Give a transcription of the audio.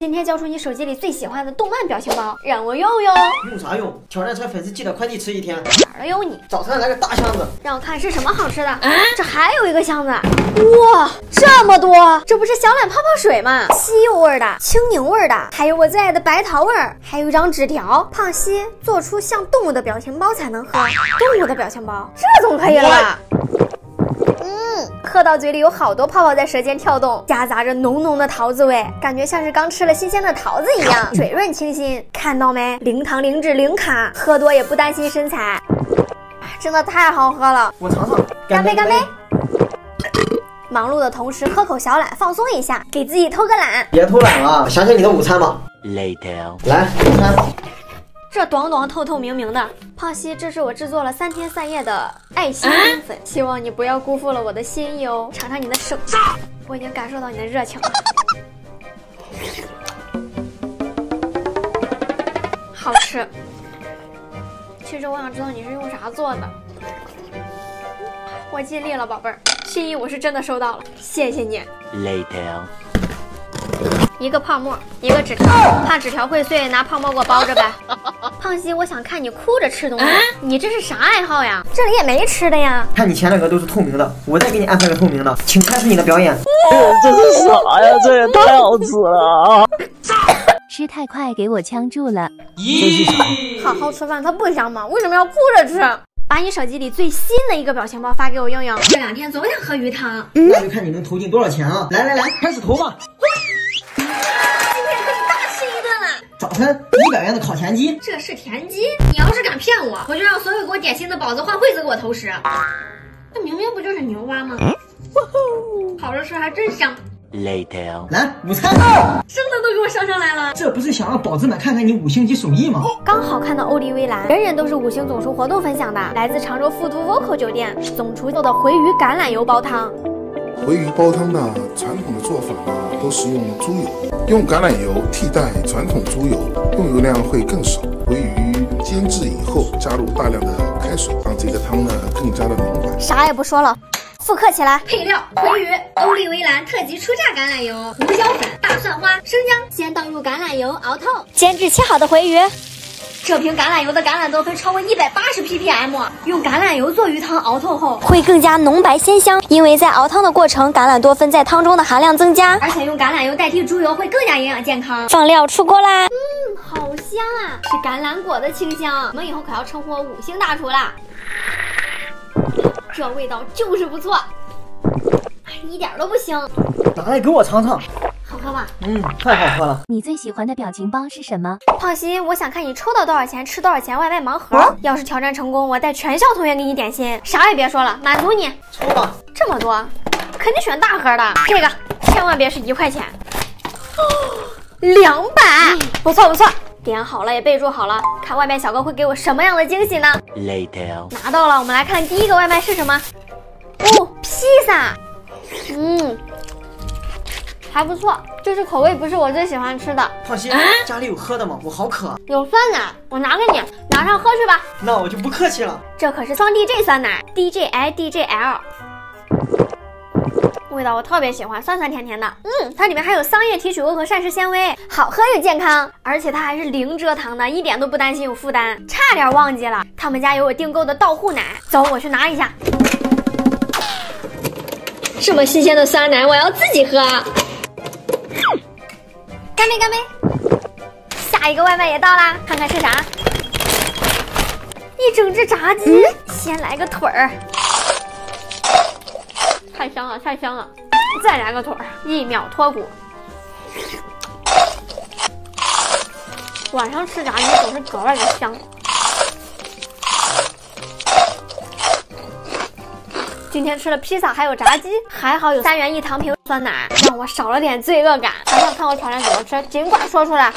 今天交出你手机里最喜欢的动漫表情包，让我用用。用啥用？挑战成粉丝寄的快递吃一天。哪儿有你？早餐来个大箱子，让我看是什么好吃的。这还有一个箱子，哇，这么多！这不是小懒泡泡水吗？西柚味的，青柠味的，还有我最爱的白桃味儿，还有一张纸条。胖西做出像动物的表情包才能喝，动物的表情包，这总可以了吧？嗯，喝到嘴里有好多泡泡在舌尖跳动，夹杂着浓浓的桃子味，感觉像是刚吃了新鲜的桃子一样，水润清新。看到没？零糖、零脂、零卡，喝多也不担心身材，真的太好喝了！我尝尝。干杯，干杯！忙碌的同时喝口小懒，放松一下，给自己偷个懒。别偷懒了，想想你的午餐吧。Later. 来，午餐。这短短透透明明的，胖西，这是我制作了三天三夜的爱心冰粉，希望你不要辜负了我的心意哦。尝尝你的手，我已经感受到你的热情了，好吃。其实我想知道你是用啥做的，我尽力了，宝贝儿，心意我是真的收到了，谢谢你。Later. 一个泡沫，一个纸条，怕纸条会碎，拿泡沫给我包着呗。胖西，我想看你哭着吃东西，你这是啥爱好呀？这里也没吃的呀。看你前两个都是透明的，我再给你安排个透明的，请开始你的表演。这是啥呀？这也太好吃了啊！吃太快给我呛住了。好好吃饭它不香吗？为什么要哭着吃？把你手机里最新的一个表情包发给我用用。这两天总想喝鱼汤，那就看你能投进多少钱啊！来来来，开始投吧。了。早餐一百元的烤田鸡，这是田鸡，你要是敢骗我，我就让所有给我点心的宝子换惠子给我投食。这明明不就是牛蛙吗？烤着吃还真香，Later. 来午餐。生的都给我上上来了。这不是想让宝子们看看你五星级手艺吗？刚好看到欧丽薇兰，人人都是五星总厨活动分享的，来自常州富都 Vocal 酒店总厨做的回鱼橄榄油煲汤。回鱼煲汤呢，传统的做法呢都是用猪油，用橄榄油替代传统猪油，用油量会更少。回鱼煎制以后，加入大量的开水，让这个汤呢更加的浓白。啥也不说了，复刻起来。配料：回鱼、欧丽薇兰特级初榨橄榄油、胡椒粉、大蒜花、生姜，先倒入橄榄油熬透，煎制切好的回鱼。这瓶橄榄油的橄榄多酚超过一百八十 ppm，用橄榄油做鱼汤熬透后会更加浓白鲜香，因为在熬汤的过程，橄榄多酚在汤中的含量增加，而且用橄榄油代替猪油会更加营养健康。放料出锅啦，嗯，好香啊，是橄榄果的清香。我们以后可要称呼我五星大厨啦。这味道就是不错，哎一点都不腥，拿来给我尝尝。好喝吧？嗯，太好喝了。你最喜欢的表情包是什么？胖西，我想看你抽到多少钱吃多少钱外卖盲盒。要是挑战成功，我带全校同学给你点心，啥也别说了，满足你。抽吧。这么多，肯定选大盒的。这个千万别是一块钱。哦，两百，不错不错。点好了也备注好了，看外卖小哥会给我什么样的惊喜呢？Later. 拿到了，我们来看第一个外卖是什么？哦，披萨。嗯，还不错，就是口味不是我最喜欢吃的。放心，家里有喝的吗？我好渴。有酸奶，我拿给你，拿上喝去吧。那我就不客气了。这可是双 DJ 酸奶，DJI DJL，味道我特别喜欢，酸酸甜甜的。嗯，它里面还有桑叶提取物和膳食纤维，好喝又健康，而且它还是零蔗糖的，一点都不担心有负担。差点忘记了，他们家有我订购的到户奶，走，我去拿一下。这么新鲜的酸奶，我要自己喝。干杯，干杯！下一个外卖也到啦，看看是啥。一整只炸鸡，先来个腿儿，太香了，太香了！再来个腿儿，一秒脱骨。晚上吃炸鸡总是格外的香。今天吃了披萨，还有炸鸡，还好有三元一糖瓶酸奶，让我少了点罪恶感。还想看我挑战怎么吃，尽管说出来。